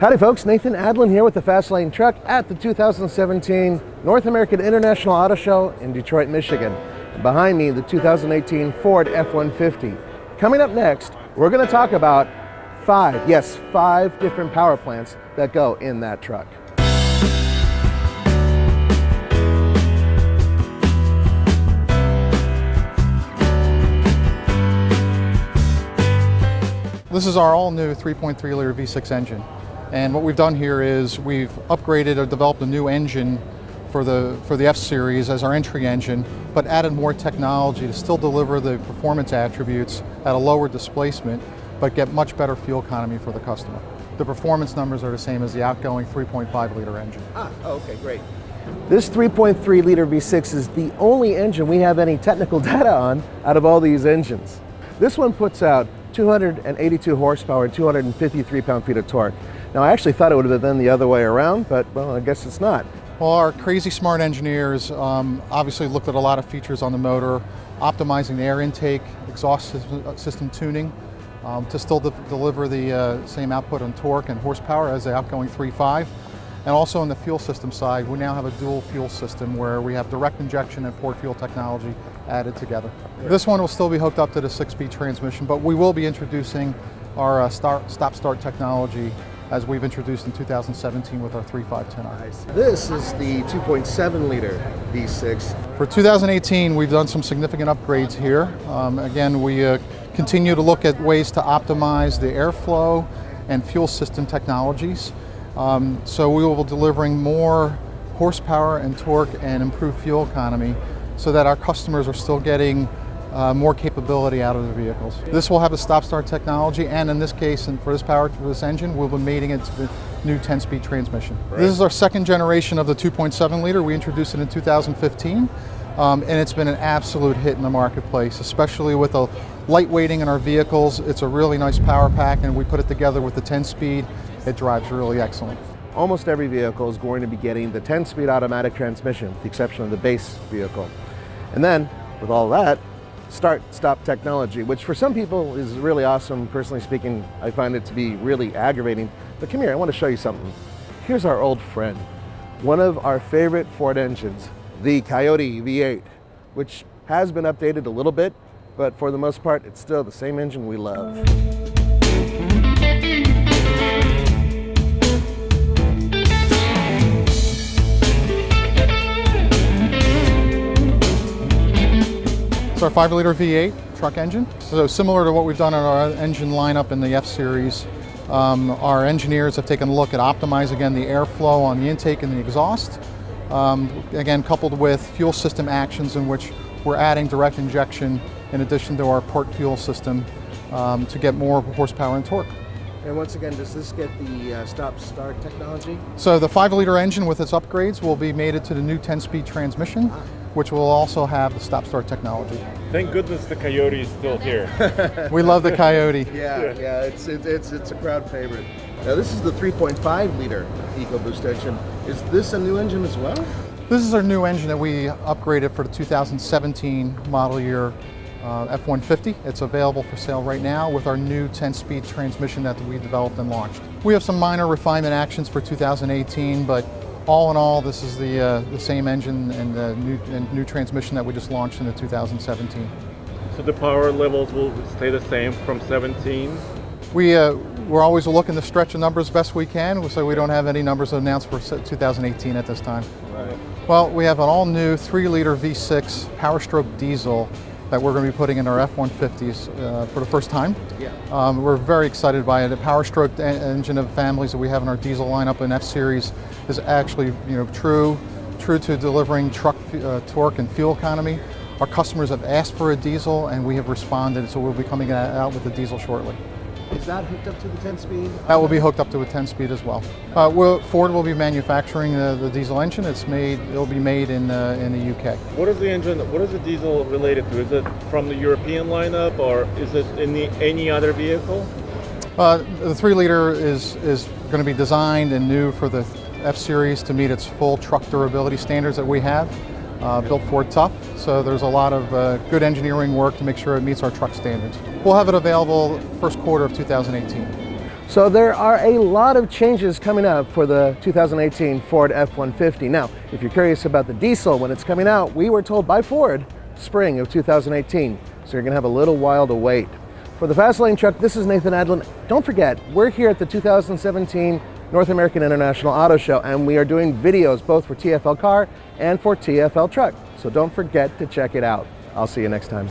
Howdy folks, Nathan Adlen here with the Fastlane truck at the 2017 North American International Auto Show in Detroit, Michigan. Behind me, the 2018 Ford F-150. Coming up next, we're going to talk about five, yes, five different power plants that go in that truck. This is our all-new 3.3 liter V6 engine. And what we've done here is we've upgraded or developed a new engine for the, for the F-Series as our entry engine, but added more technology to still deliver the performance attributes at a lower displacement, but get much better fuel economy for the customer. The performance numbers are the same as the outgoing 3.5 liter engine. Ah, okay, great. This 3.3 liter V6 is the only engine we have any technical data on out of all these engines. This one puts out 282 horsepower and 253 pound-feet of torque. Now, I actually thought it would have been the other way around, but well, I guess it's not. Well, our crazy smart engineers um, obviously looked at a lot of features on the motor, optimizing the air intake, exhaust system, system tuning, um, to still de deliver the uh, same output on torque and horsepower as the outgoing 3.5. And also on the fuel system side, we now have a dual fuel system where we have direct injection and port fuel technology added together. This one will still be hooked up to the six-speed transmission, but we will be introducing our uh, stop-start technology as we've introduced in 2017 with our 3510R. This is the 2.7 liter V6. For 2018, we've done some significant upgrades here. Um, again, we uh, continue to look at ways to optimize the airflow and fuel system technologies. Um, so we will be delivering more horsepower and torque and improved fuel economy so that our customers are still getting uh, more capability out of the vehicles. This will have a stop-start technology, and in this case, and for this power, for this engine, we'll be mating it to the new 10-speed transmission. Right. This is our second generation of the 2.7 liter. We introduced it in 2015, um, and it's been an absolute hit in the marketplace, especially with the lightweighting in our vehicles. It's a really nice power pack, and we put it together with the 10-speed. It drives really excellent. Almost every vehicle is going to be getting the 10-speed automatic transmission, with the exception of the base vehicle. And then, with all that, start stop technology, which for some people is really awesome. Personally speaking, I find it to be really aggravating. But come here, I want to show you something. Here's our old friend, one of our favorite Ford engines, the Coyote V8, which has been updated a little bit, but for the most part, it's still the same engine we love. It's our 5 liter V8 truck engine. So similar to what we've done in our engine lineup in the F-Series, um, our engineers have taken a look at optimizing again the airflow on the intake and the exhaust. Um, again, coupled with fuel system actions in which we're adding direct injection in addition to our port fuel system um, to get more horsepower and torque. And once again, does this get the uh, stop-start technology? So the 5-liter engine with its upgrades will be mated to the new 10-speed transmission. Ah which will also have the stop-start technology. Thank goodness the Coyote is still here. we love the Coyote. Yeah, yeah, it's, it's, it's a crowd favorite. Now this is the 3.5 liter EcoBoost engine. Is this a new engine as well? This is our new engine that we upgraded for the 2017 model year uh, F-150. It's available for sale right now with our new 10-speed transmission that we developed and launched. We have some minor refinement actions for 2018, but all in all, this is the, uh, the same engine and the new, and new transmission that we just launched in the 2017. So the power levels will stay the same from 17? We, uh, we're always looking to stretch the numbers best we can, so we don't have any numbers announced for 2018 at this time. Right. Well, we have an all-new 3-liter V6 Powerstroke diesel that we're going to be putting in our F-150s uh, for the first time. Yeah. Um, we're very excited by it. The Powerstroke engine of families that we have in our diesel lineup in F-Series is actually you know true, true to delivering truck uh, torque and fuel economy. Our customers have asked for a diesel and we have responded, so we'll be coming out with the diesel shortly. Is that hooked up to the 10-speed? That will be hooked up to a 10-speed as well. Uh, we'll, Ford will be manufacturing the, the, diesel engine. It's made. It'll be made in uh, in the UK. What is the engine? What is the diesel related to? Is it from the European lineup, or is it in the, any other vehicle? Uh, the three-liter is is going to be designed and new for the F-Series to meet its full truck durability standards that we have. Uh, built Ford Tough, so there's a lot of uh, good engineering work to make sure it meets our truck standards. We'll have it available first quarter of 2018. So there are a lot of changes coming up for the 2018 Ford F-150. Now, if you're curious about the diesel when it's coming out, we were told by Ford spring of 2018. So you're gonna have a little while to wait. For the Fast Lane truck, this is Nathan Adlen. Don't forget, we're here at the 2017 North American International Auto Show and we are doing videos both for TFL Car and for TFL Truck. So don't forget to check it out. I'll see you next time.